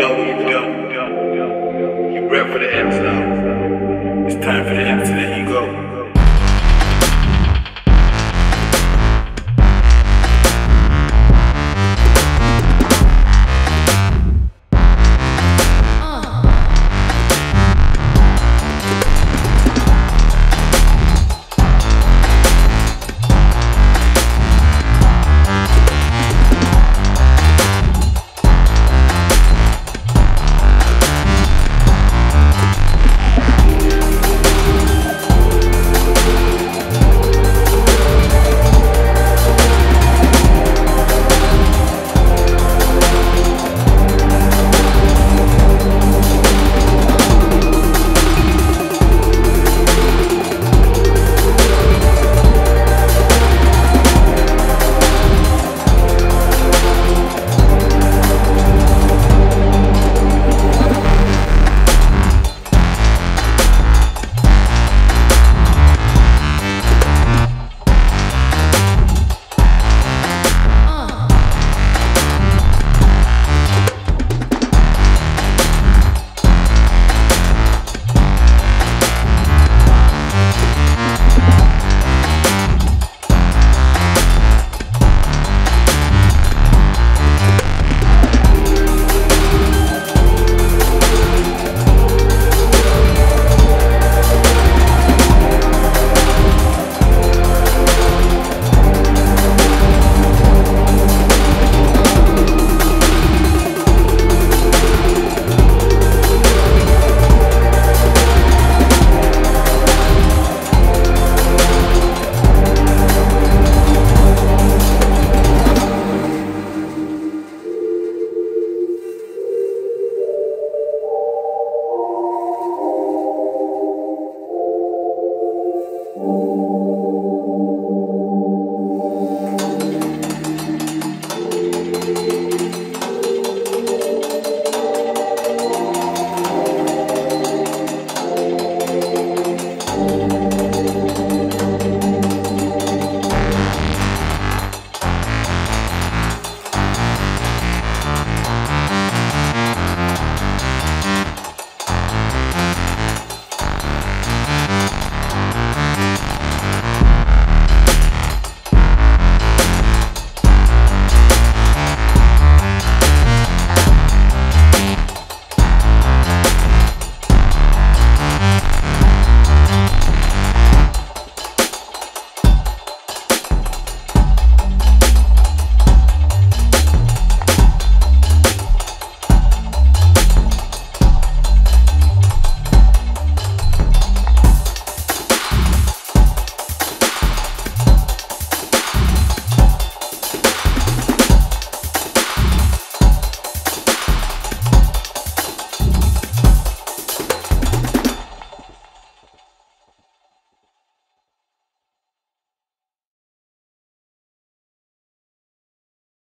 belly. belly.